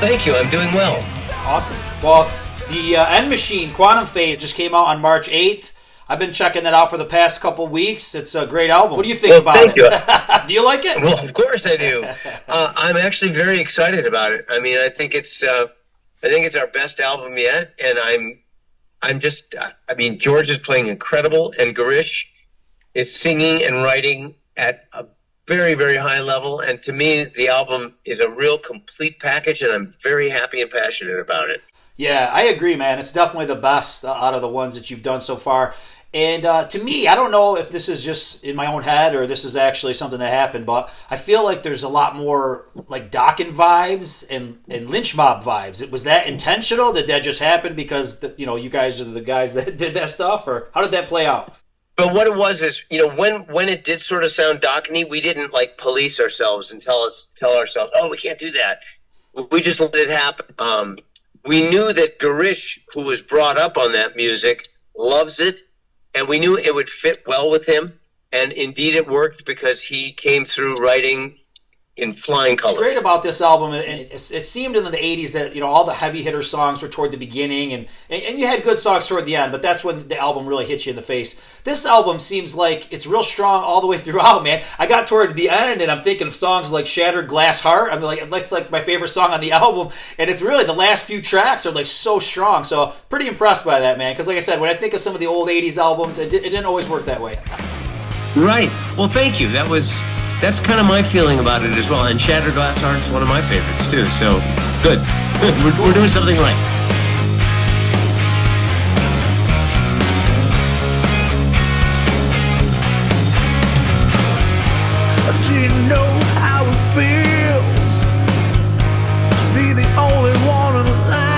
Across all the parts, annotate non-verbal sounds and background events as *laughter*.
thank you. I'm doing well. Awesome. Well, the uh, End Machine Quantum Phase just came out on March 8th. I've been checking that out for the past couple weeks. It's a great album. What do you think Well, about thank it? *laughs* do you like it? Well, of course I do. Uh, I'm actually very excited about it. I mean, I think it's uh, I think it's our best album yet, and I'm I'm just I mean, George is playing incredible, and Girish is singing and writing at a very very high level. And to me, the album is a real complete package, and I'm very happy and passionate about it. Yeah, I agree, man. It's definitely the best out of the ones that you've done so far. And uh, to me, I don't know if this is just in my own head or this is actually something that happened, but I feel like there's a lot more like Dokken vibes and, and lynch mob vibes. It was that intentional? Did that just happen because the, you know you guys are the guys that *laughs* did that stuff, or how did that play out? But what it was is, you know, when when it did sort of sound Dockeny, we didn't like police ourselves and tell us tell ourselves, oh, we can't do that. We just let it happen. Um, we knew that Girish, who was brought up on that music, loves it, and we knew it would fit well with him. And indeed, it worked because he came through writing in flying colors. What's great about this album, and it, it seemed in the '80s that you know all the heavy hitter songs were toward the beginning, and and you had good songs toward the end, but that's when the album really hit you in the face. This album seems like it's real strong all the way *laughs* throughout, man. I got toward the end, and I'm thinking of songs like "Shattered Glass Heart." I'm like, that's like my favorite song on the *laughs* album, and it's really the last few tracks are like so strong. So pretty impressed by that, man. Because like I said, when I think of some of the old '80s albums, it, it didn't always work that way. Right. Well, thank you. That was that's kind of my feeling about it as well. And Shattered Glass Heart's one of my favorites too. So good. we're, we're doing something right. Do you know how it feels to be the only one in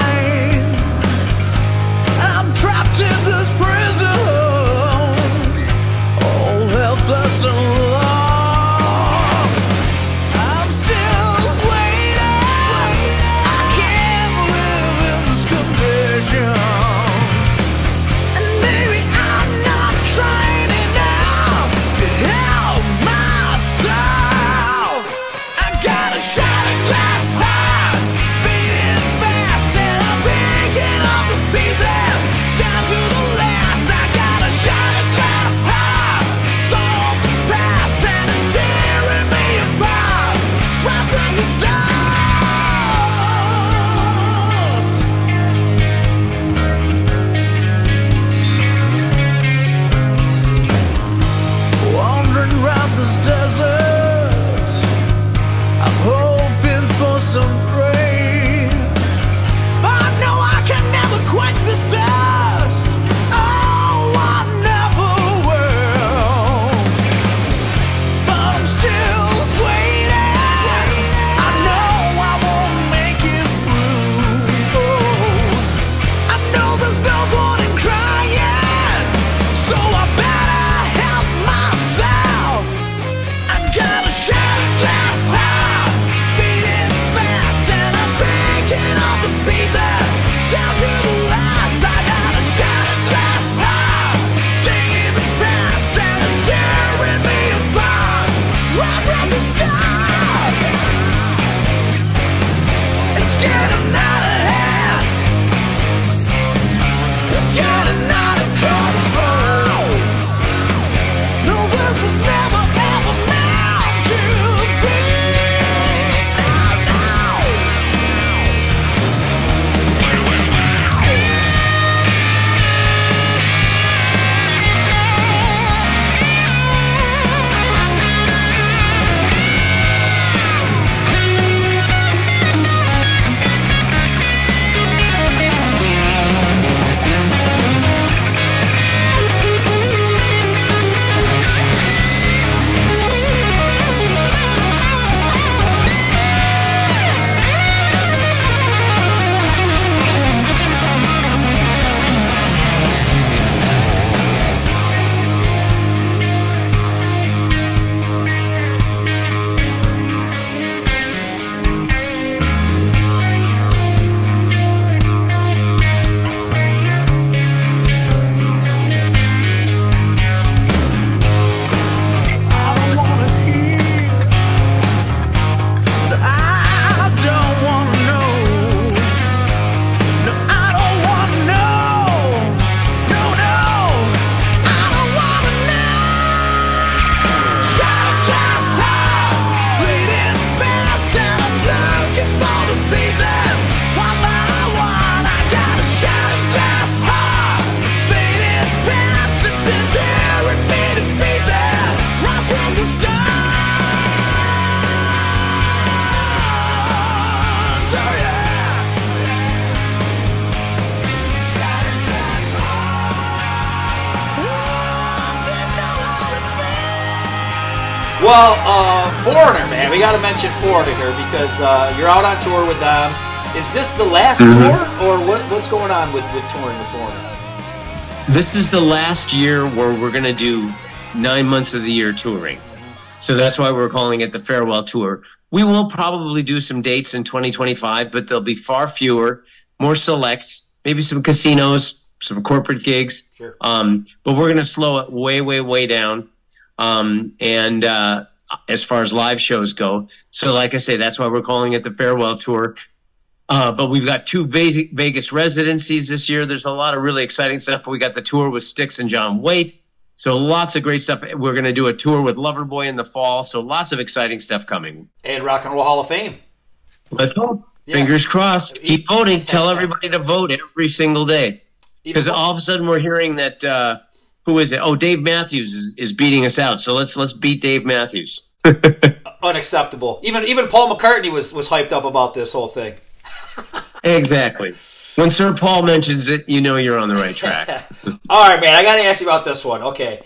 Well, uh, Foreigner, man, we got to mention Foreigner here because uh, you're out on tour with them. Is this the last Mhm. tour, or what, what's going on with, with touring with Foreigner? This is the last year where we're going to do nine months of the year touring. So that's why we're calling it the farewell tour. We will probably do some dates in 2025, but they'll be far fewer, more select, maybe some casinos, some corporate gigs. Sure. Um, but we're going to slow it way, way, way down. Um, and uh, as far as live shows go, so like I say, that's why we're calling it the farewell tour. Uh, but we've got two Vegas residencies this year. There's a lot of really exciting stuff. We got the tour with Styx and John Waite. So lots of great stuff. We're going to do a tour with Loverboy in the fall. So lots of exciting stuff coming. And Rock and Roll Hall of Fame. Let's hope. Yeah. Fingers crossed. Keep voting. *laughs* Tell everybody to vote every single day. Because all of a sudden we're hearing that uh, who is it? Oh, Dave Matthews is, is beating us out. So let's let's beat Dave Matthews. *laughs* unacceptable. Even even Paul McCartney was was hyped up about this whole thing. *laughs* exactly. When Sir Paul mentions it, you know you're on the right track. *laughs* All right, man. I got to ask you about this one. Okay,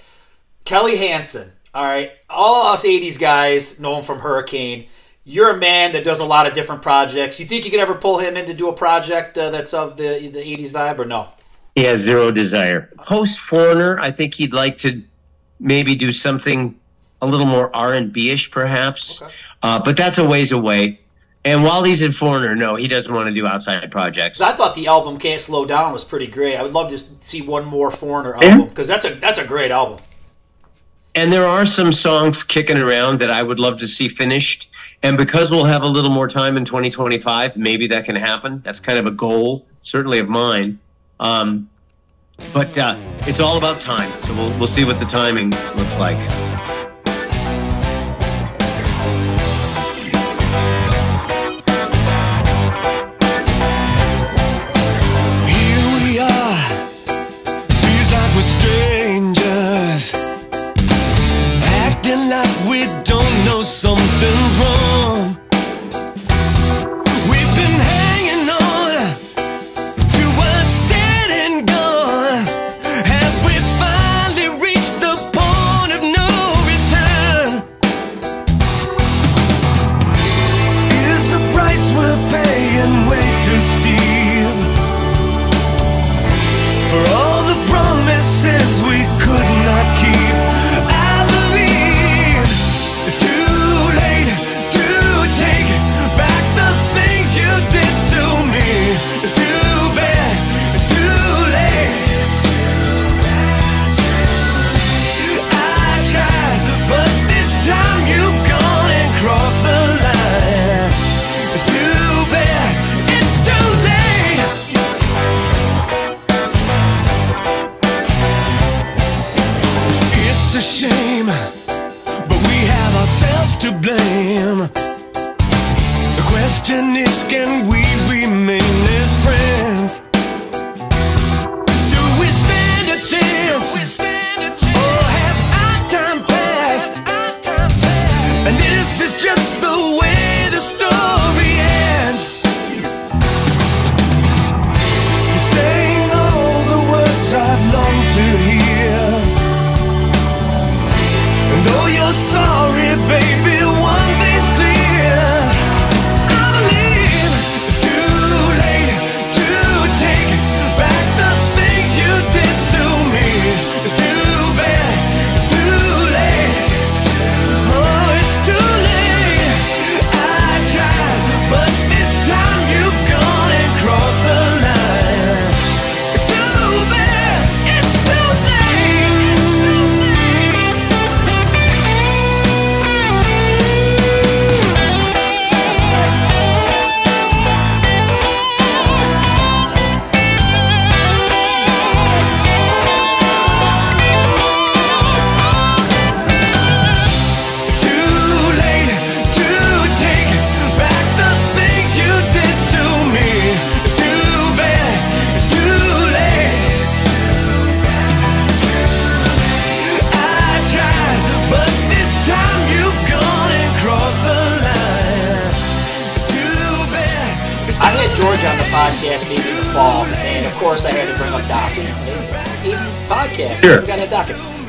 Kelly Hansen. All right, all us '80s guys know him from Hurricane. You're a man that does a lot of different projects. You think you could ever pull him in to do a project uh, that's of the the '80s vibe, or no? He has zero desire. Post Foreigner, I think he'd like to maybe do something a little more R and B ish, perhaps. Okay. Uh, but that's a ways away. And while he's in Foreigner, no, he doesn't want to do outside projects. I thought the album "Can't Slow Down" was pretty great. I would love to see one more Foreigner album because that's a that's a great album. And there are some songs kicking around that I would love to see finished. And because we'll have a little more time in 2025, maybe that can happen. That's kind of a goal, certainly of mine. Um, but uh, it's all about time. So we'll, we'll see what the timing looks like.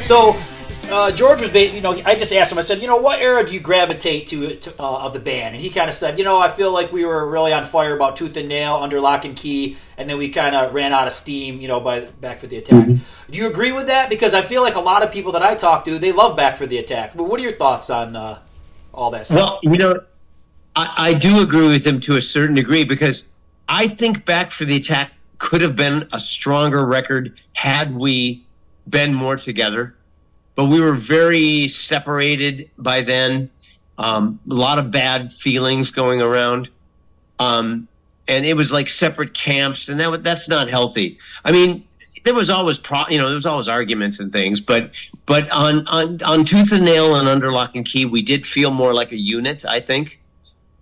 So uh, George was, you know, I just asked him. I said, you know, what era do you gravitate to, to uh, of the band? And he kind of said, you know, I feel like we were really on fire about Tooth and Nail, Under Lock and Key, and then we kind of ran out of steam, you know, by Back for the Attack. Do you agree with that? Because I feel like a lot of people that I talk to, they love Back for the Attack. But what are your thoughts on uh, all that stuff? Well, you know, I, I do agree with him to a certain degree because I think Back for the Attack could have been a stronger record had we been more together. But we were very separated by then. Um, a lot of bad feelings going around. Um, and it was like separate camps, and that that's not healthy. I mean, there was always pro, you know, there was always arguments and things, but but on on on Tooth and Nail and Under Lock and Key, we did feel more like a unit, I think,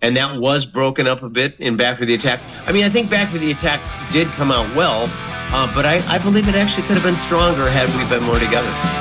and that was broken up a bit in Back for the Attack. I mean, I think Back for the Attack did come out well, uh, but I, I believe it actually could have been stronger had we been more together.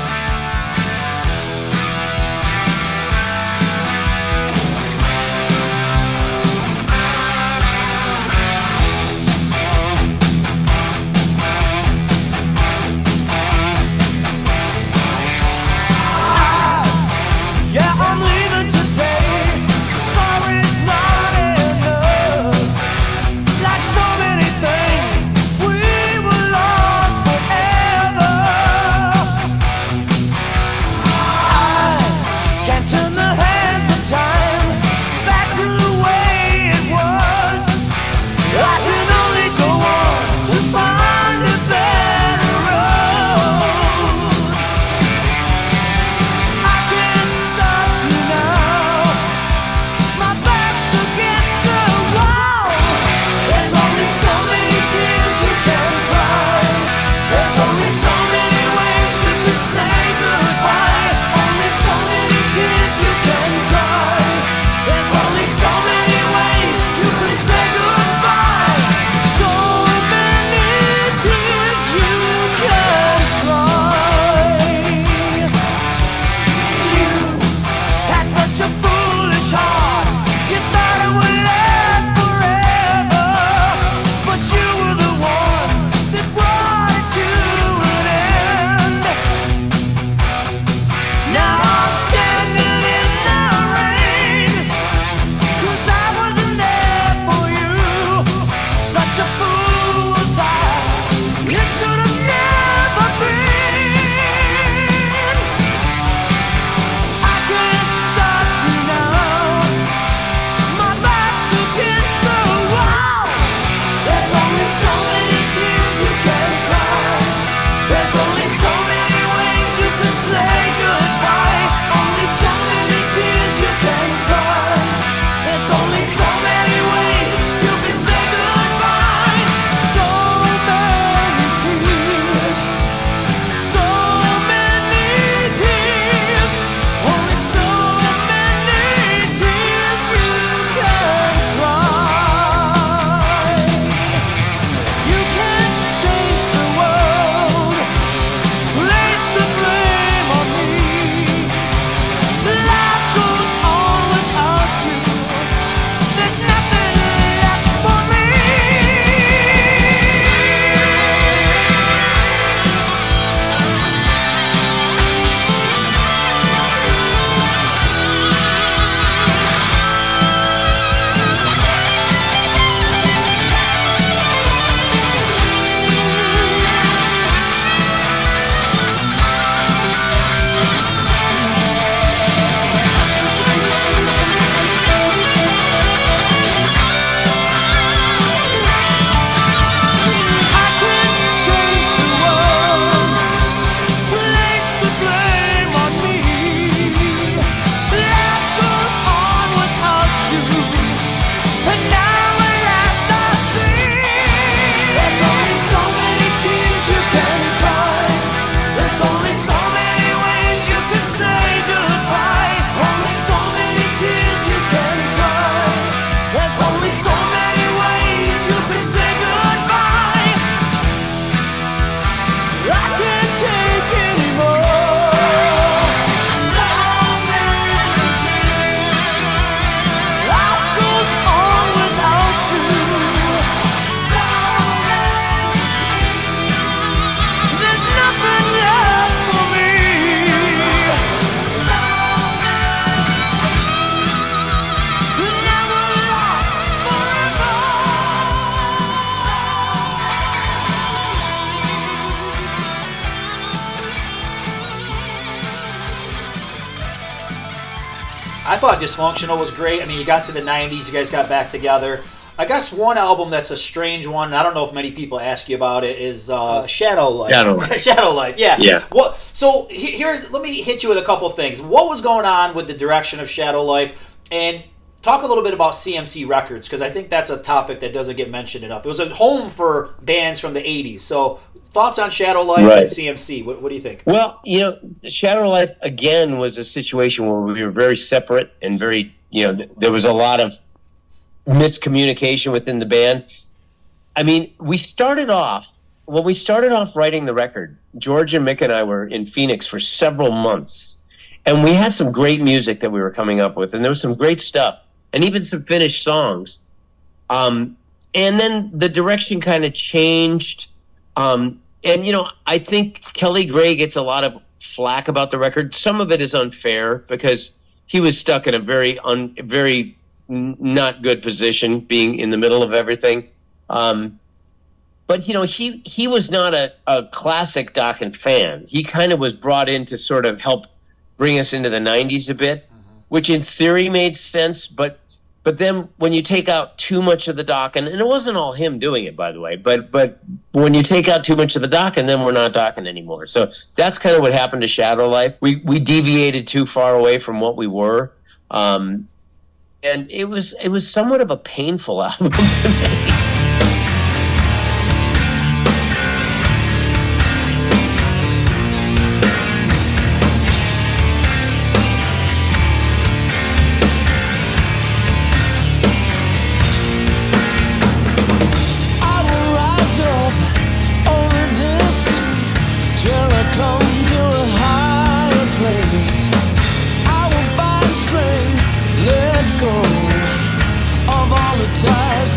Dysfunctional was great. I mean, you got to the 90s, you guys got back together. I guess one album that's a strange one, and I don't know if many people ask you about it, is uh, Shadow Life. Shadow *laughs* Life. Shadow Life, yeah. Yeah. What? So here's let me hit you with a couple things. What was going on with the direction of Shadow Life, and talk a little bit about CMC Records because I think that's a topic that doesn't get mentioned enough. It was a home for bands from the '80s. So thoughts on Shadow Life Right. and CMC? What, what do you think? Well, you know, Shadow Life again was a situation where we were very separate and very, you know, th- there was a lot of miscommunication within the band. I mean, we started off when we started off writing the record. George and Mick and I were in Phoenix for several months, and we had some great music that we were coming up with, and there was some great stuff, and even some finished songs. Um, and then the direction kind of changed. Um, and you know, I think Kelly Gray gets a lot of flack about the record. Some of it is unfair because he was stuck in a very un, very not good position, being in the middle of everything. Um, but you know, he he was not a, a classic Dokken fan. He kind of was brought in to sort of help bring us into the '90s a bit, which in theory made sense. But but then when you take out too much of the Dokken, and it wasn't all him doing it, by the way, but but when you take out too much of the Dokken, then we're not Dokken anymore. So that's kind of what happened to Shadow Life. We we deviated too far away from what we were. Um, and it was it was somewhat of a painful *laughs* album to me.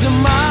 Ties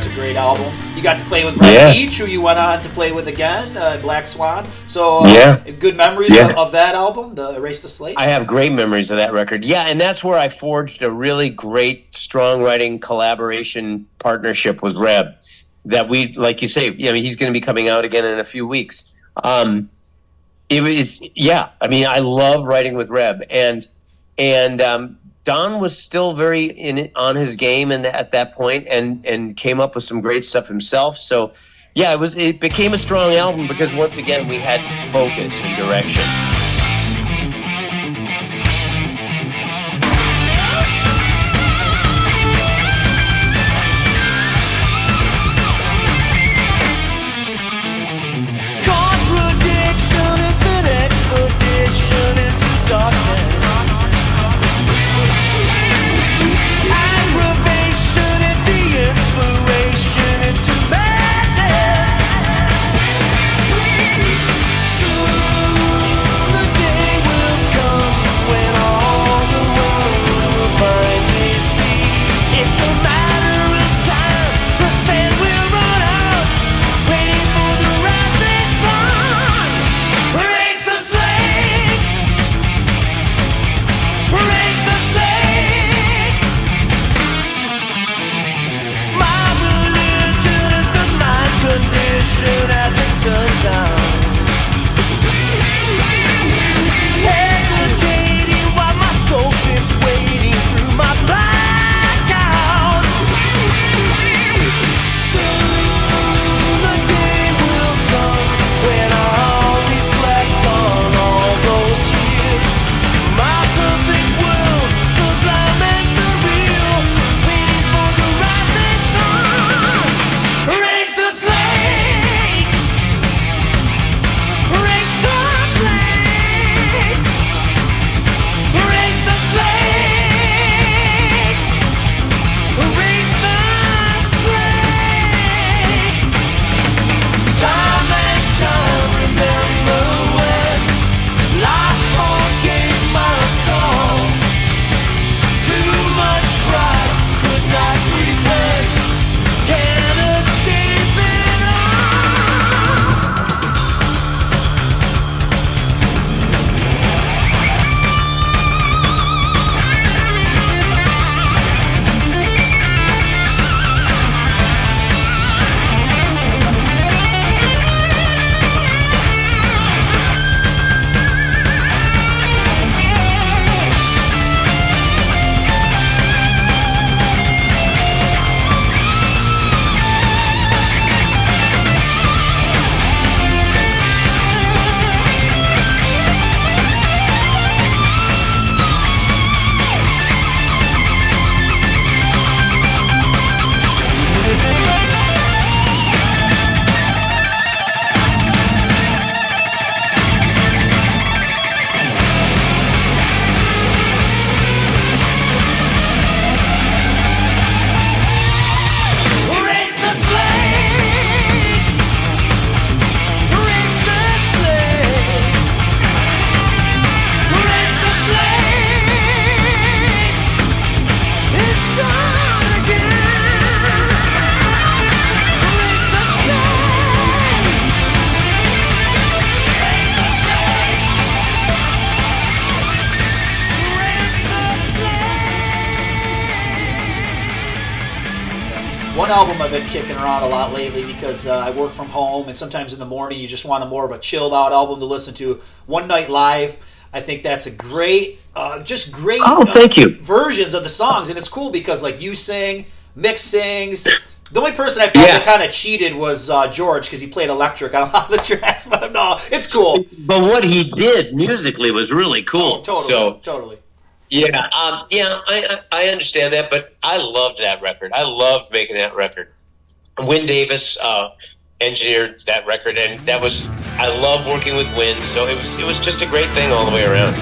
that's a great album. You got to play with Reb Yeah. Beach, who you went on to play with again, uh, Black Swan. So uh, Yeah. good memories Yeah. of, of that album, the Erase the Slate. I have great memories of that record. Yeah, and that's where I forged a really great strong writing collaboration partnership with Reb. That we, like you say, you know, he's going to be coming out again in a few weeks. Um, it was, yeah. I mean, I love writing with Reb, and and um, Don was still very in on his game, and at that point, and and came up with some great stuff himself. So, yeah, it was. It became a strong album because once again we had focus and direction. Because uh, I work from home and sometimes in the morning you just want a more of a chilled out album to listen to. One Night Live. I think that's a great, uh, just great. Oh, uh, thank you. Versions of the songs, and it's cool because like you sing, Mick sings. The only person I found Yeah. that kind of cheated was uh, George because he played electric on a lot of the *laughs* tracks. But no, it's cool. But what he did musically was really cool. Totally, So totally. yeah, um, yeah, I, I I understand that, but I loved that record. I loved making that record. Wyn Davis uh, engineered that record, and that was I love working with Wyn. So it was it was just a great thing all the way around.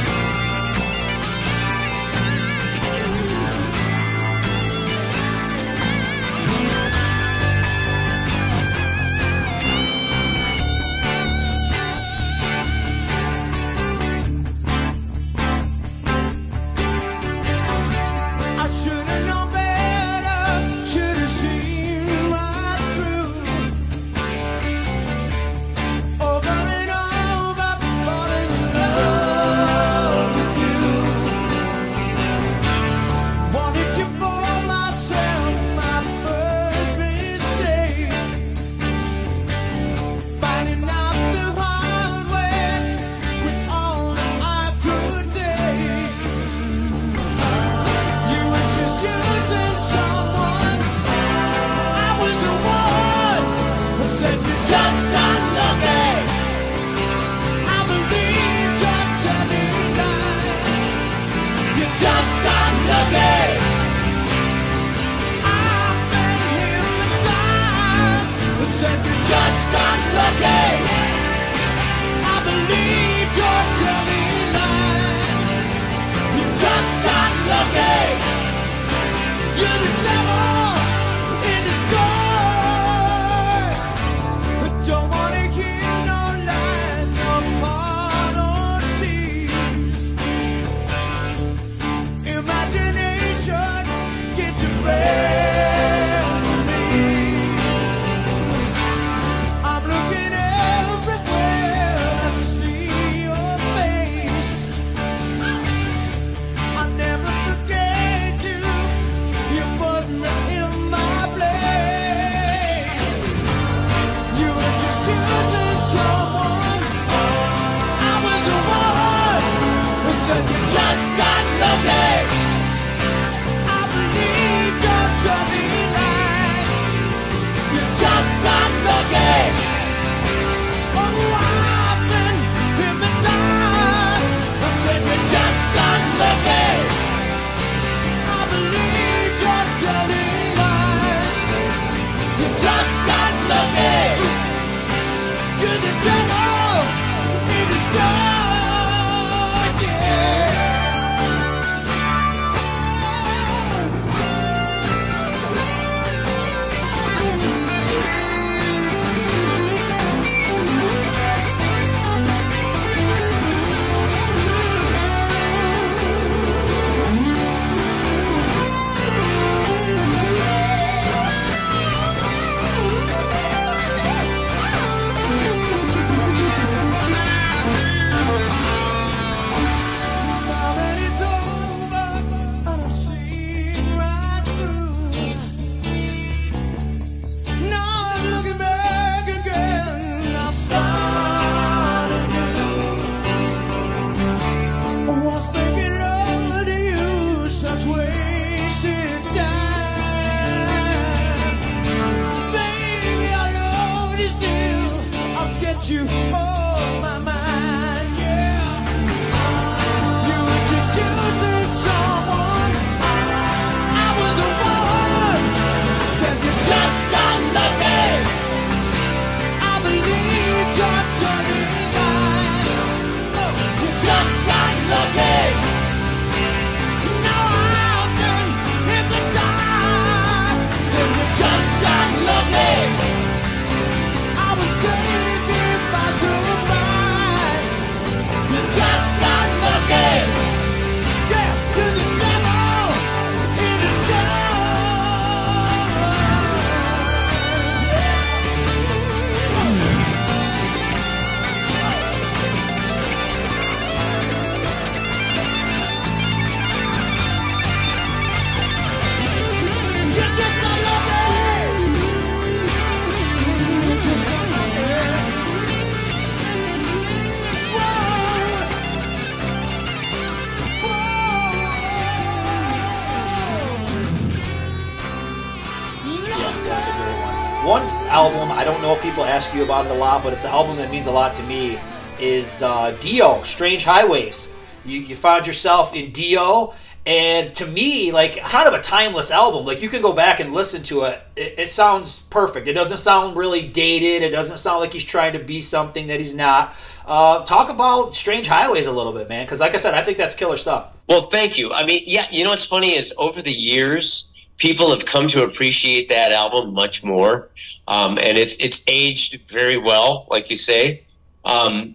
Ask you about it a lot, but it's an album that means a lot to me. Is uh, Dio, Strange Highways. You, you found yourself in Dio, and to me, like it's kind of a timeless album. Like you can go back and listen to it. it. It sounds perfect. It doesn't sound really dated. It doesn't sound like he's trying to be something that he's not. Uh, talk about Strange Highways a little bit, man, because like I said, I think that's killer stuff. Well, thank you. I mean, yeah, you know what's funny is over the years, people have come to appreciate that album much more, um, and it's it's aged very well, like you say. Um,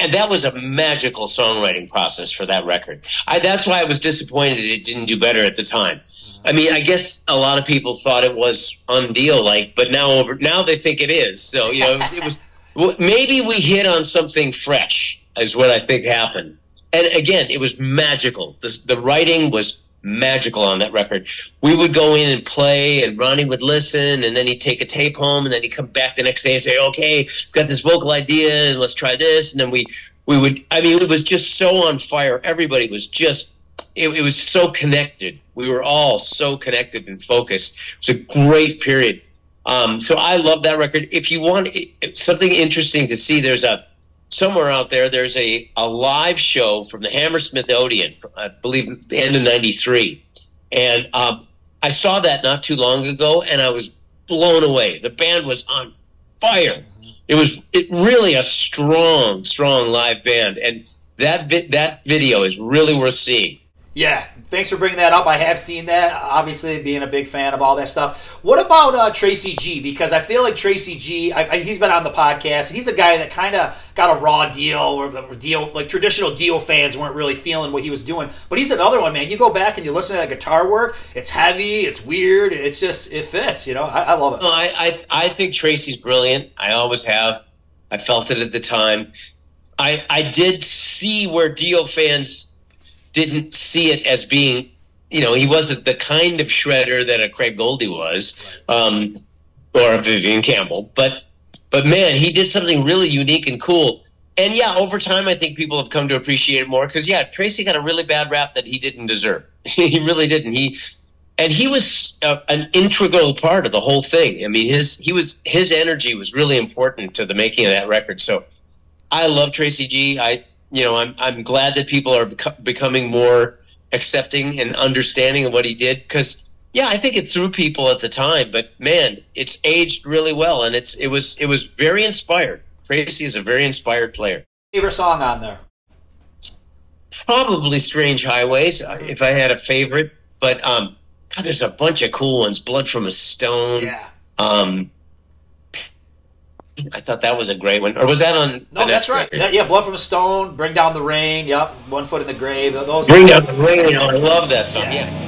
and that was a magical songwriting process for that record. I, that's why I was disappointed it didn't do better at the time. I mean, I guess a lot of people thought it was undeal like, but now over now they think it is. So you know, it was, it was *laughs* maybe we hit on something fresh is what I think happened. And again, it was magical. The, the writing was magical on that record. We would go in and play, and Ronnie would listen, and then he'd take a tape home, and then he'd come back the next day and say, "Okay, got this vocal idea, and let's try this." And then we we would. I mean, it was just so on fire. Everybody was just. It, it was so connected. We were all so connected and focused. It was a great period. Um, so I love that record. If you want something interesting to see, there's a somewhere out there. There's a, a live show from the Hammersmith Odeon, I believe, the end of '93, and um, I saw that not too long ago, and I was blown away. The band was on fire. It was it really a strong, strong live band, and that vi- that video is really worth seeing. Yeah, thanks for bringing that up. I have seen that. Obviously, being a big fan of all that stuff. What about uh, Tracy G? Because I feel like Tracy G. I, I, he's been on the podcast. He's a guy that kind of got a raw deal, or Dio like traditional Dio fans weren't really feeling what he was doing. But he's another one, man. You go back and you listen to that guitar work. It's heavy. It's weird. It's just it fits. You know, I, I love it. No, I, I I think Tracy's brilliant. I always have. I felt it at the time. I I did see where Dio fans didn't see it as being, you know, he wasn't the kind of shredder that a Craig Goldy was, um, or a Vivian Campbell. But, but man, he did something really unique and cool. And yeah, over time, I think people have come to appreciate it more because yeah, Tracy got a really bad rap that he didn't deserve. *laughs* he really didn't. He and he was uh, an integral part of the whole thing. I mean, his he was his energy was really important to the making of that record. So I love Tracy G. I you know, I'm I'm glad that people are bec- becoming more accepting and understanding of what he did because yeah, I think it threw people at the time, but man, it's aged really well and it's it was it was very inspired. Tracy is a very inspired player. Favorite song on there? Probably Strange Highways, uh, if I had a favorite. But um, God, there's a bunch of cool ones. Blood from a Stone. Yeah. Um, I thought that was a great one. Or was that on? No, that's right. Yeah, yeah, Blood from a Stone, Bring Down the Rain. Yep, One Foot in the Grave. Those. Bring Down the Rain. I love that song. yeah. yeah.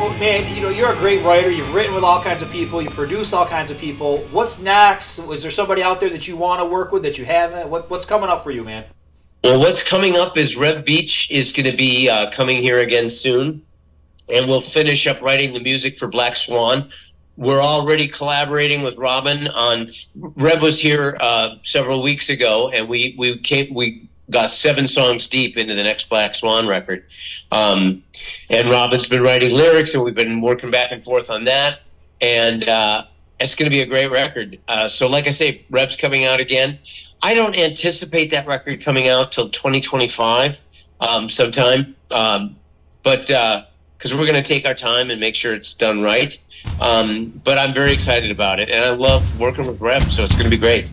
Man, you know, you're a great writer. You've written with all kinds of people. You produce all kinds of people. What's next? Is there somebody out there that you want to work with that you haven't? What, what's coming up for you, man? Well, what's coming up is Reb Beach is going to be uh, coming here again soon, and we'll finish up writing the music for Black Swan. We're already collaborating with Robin on. Reb was here uh, several weeks ago, and we we came we got seven songs deep into the next Black Swan record. Um, and Robin's been writing lyrics, and we've been working back and forth on that. And uh, it's going to be a great record. Uh, so, like I say, Reb's coming out again. I don't anticipate that record coming out till 2025 um, sometime, um, but because uh, we're going to take our time and make sure it's done right. Um, but I'm very excited about it, and I love working with Reb, so it's going to be great.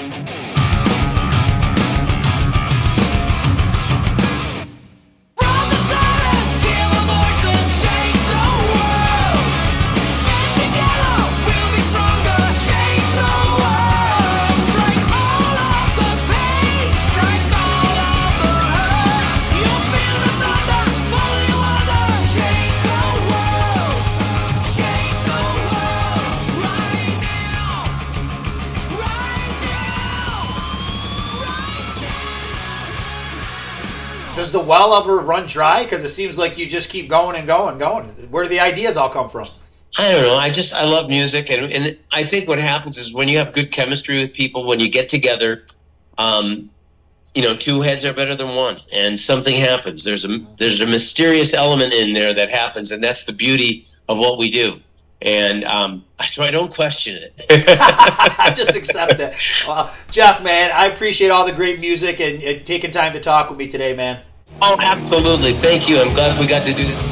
Well ever run dry? Because it seems like you just keep going and going and going. Where do the ideas all come from? I don't know. I just I love music, and and I think what happens is when you have good chemistry with people, when you get together, um, you know, two heads are better than one, and something happens. There's a there's a mysterious element in there that happens, and that's the beauty of what we do. And um, *laughs* so I don't question it. I *laughs* just accept it. Well, Jeff, man, I appreciate all the great music and, and taking time to talk with me today, man. Oh, absolutely. Thank you. I'm glad we got to do this.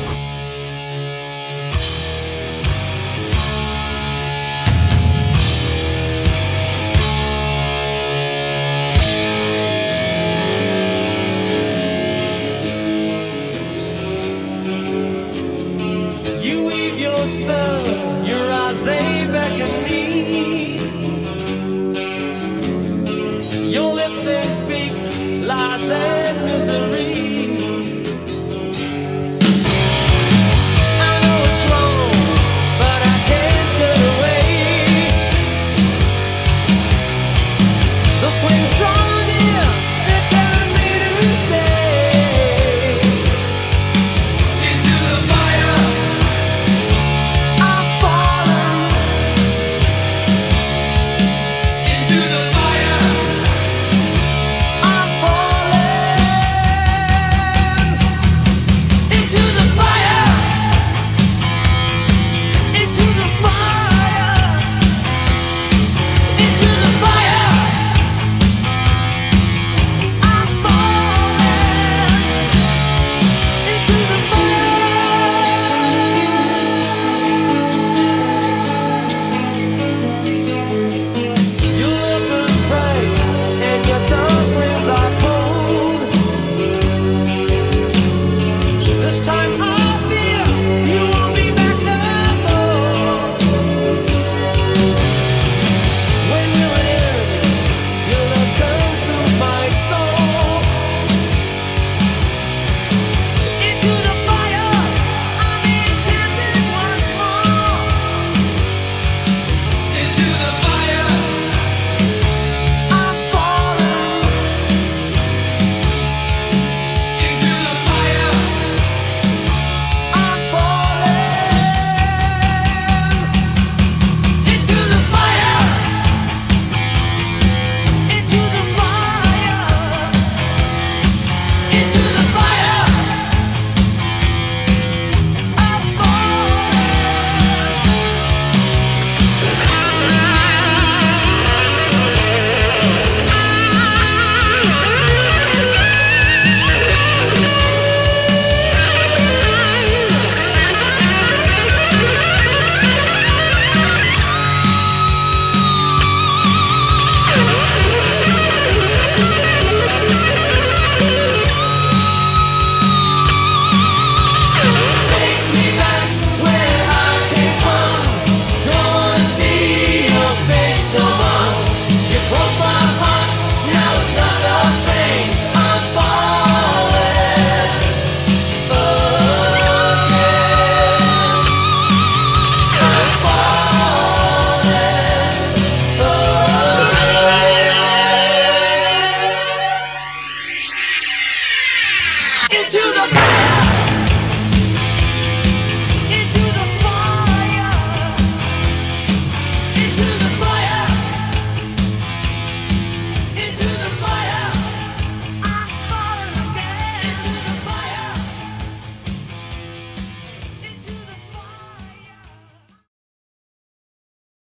You weave your spell, your eyes they beckon me. Your lips they speak lies and misery.